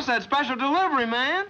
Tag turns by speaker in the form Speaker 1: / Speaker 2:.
Speaker 1: I said special delivery, man.